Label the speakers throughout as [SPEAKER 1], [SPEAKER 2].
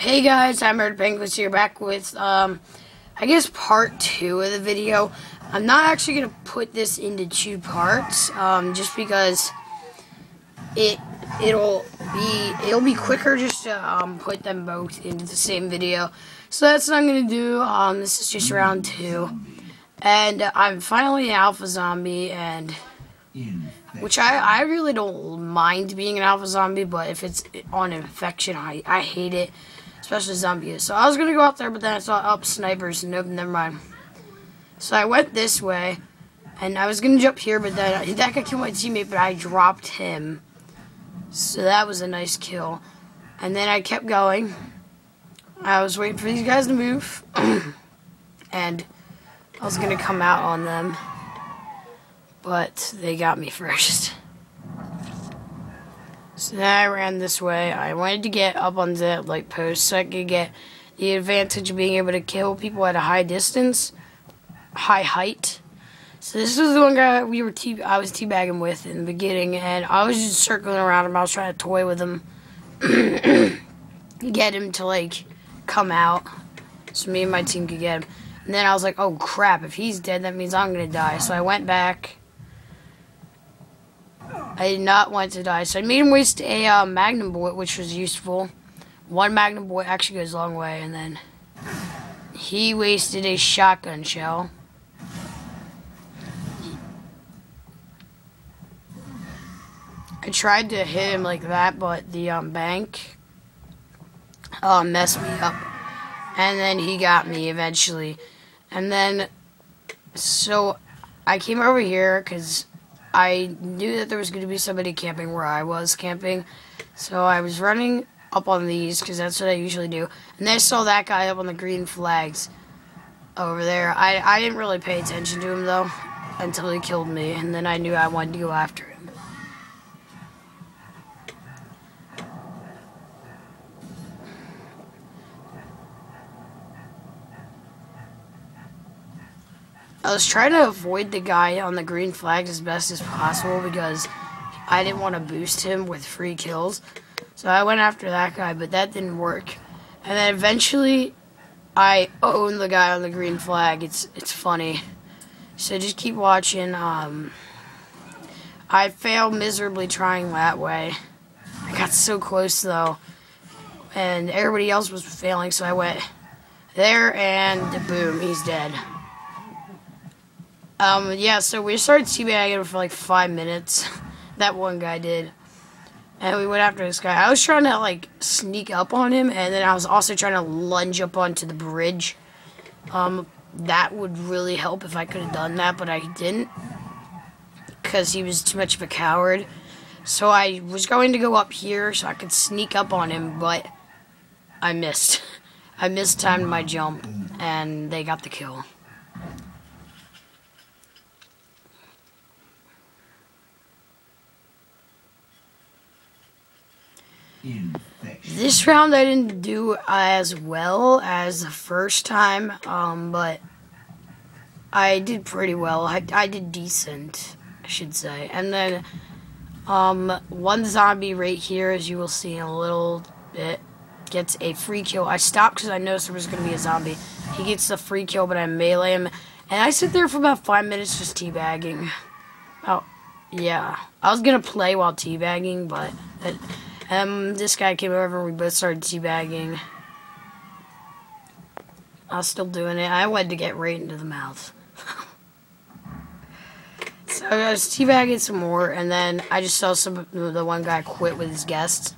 [SPEAKER 1] Hey guys, iMurderPenguins here back with, um, I guess part two of the video. I'm not actually going to put this into two parts, um, just because it, it'll be, it'll be quicker just to, um, put them both into the same video. So that's what I'm going to do. Um, this is just round two. And I'm finally an alpha zombie, and which I, I really don't mind being an alpha zombie, but if it's on infection, I, I hate it, especially zombies. So I was gonna go out there, but then I saw up snipers, and nope, never mind. So I went this way, and I was gonna jump here, but then that guy killed my teammate, but I dropped him. So that was a nice kill. And then I kept going. I was waiting for these guys to move, and I was gonna come out on them, but they got me first. So then I ran this way. I wanted to get up on the like post so I could get the advantage of being able to kill people at a high distance, high height. So this was the one guy we were I was teabagging with in the beginning, and I was just circling around him. I was trying to toy with him, get him to like come out, so me and my team could get him. And then I was like, oh crap, if he's dead, that means I'm gonna die. So I went back. I did not want to die, so I made him waste a uh, magnum bullet, which was useful. One magnum bullet actually goes a long way, and then he wasted a shotgun shell. I tried to hit him like that, but the um, bank uh, messed me up. And then he got me eventually. And then, so I came over here because I knew that there was going to be somebody camping where I was camping. So I was running up on these because that's what I usually do. And then I saw that guy up on the green flags over there. I, I didn't really pay attention to him though until he killed me. And then I knew I wanted to go after him. I was trying to avoid the guy on the green flag as best as possible because I didn't want to boost him with free kills. So I went after that guy, but that didn't work. And then eventually I owned the guy on the green flag. It's it's funny. So just keep watching. Um, I failed miserably trying that way. I got so close though. And everybody else was failing, so I went there and boom, he's dead. Um, yeah, so we started teabagging for like five minutes. that one guy did. And we went after this guy. I was trying to, like, sneak up on him, and then I was also trying to lunge up onto the bridge. Um, that would really help if I could have done that, but I didn't. Because he was too much of a coward. So I was going to go up here so I could sneak up on him, but I missed. I missed time my jump, and they got the kill. This round I didn't do as well as the first time, um, but I did pretty well. I, I did decent, I should say. And then um, one zombie right here, as you will see in a little bit, gets a free kill. I stopped because I noticed there was going to be a zombie. He gets the free kill, but I melee him. And I sit there for about five minutes just teabagging. Oh, yeah. I was going to play while teabagging, but... um, this guy came over and we both started teabagging. I was still doing it. I wanted to get right into the mouth. so I was teabagging some more, and then I just saw some the one guy quit with his guests.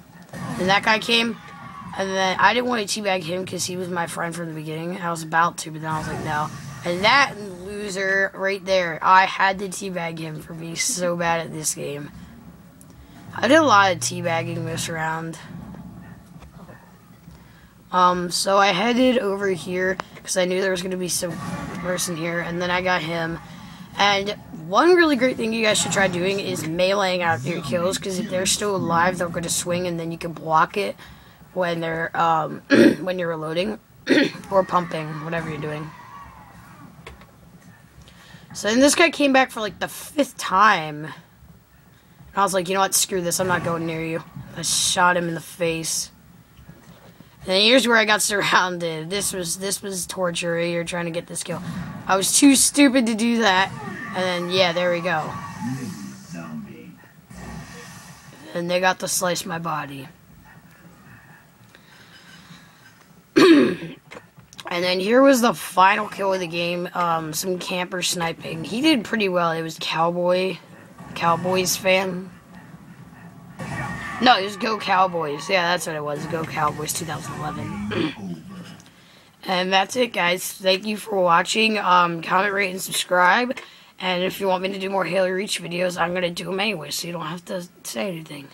[SPEAKER 1] And that guy came, and then I didn't want to teabag him because he was my friend from the beginning. I was about to, but then I was like, no. And that loser right there, I had to teabag him for being so bad at this game. I did a lot of teabagging this round. Um, so I headed over here because I knew there was going to be some person here, and then I got him. And one really great thing you guys should try doing is meleeing out your kills, because if they're still alive, they're going to swing, and then you can block it when they're um, when you're reloading or pumping, whatever you're doing. So then this guy came back for like the fifth time. I was like, you know what, screw this, I'm not going near you. I shot him in the face. And here's where I got surrounded. This was this was torture. You're trying to get this kill. I was too stupid to do that. And then yeah, there we go. And they got to slice my body. and then here was the final kill of the game. Um, some camper sniping. He did pretty well. It was Cowboy, Cowboys fan. No, it was Go Cowboys. Yeah, that's what it was. Go Cowboys 2011. and that's it, guys. Thank you for watching. Um, comment, rate, and subscribe. And if you want me to do more Halo Reach videos, I'm going to do them anyway, so you don't have to say anything.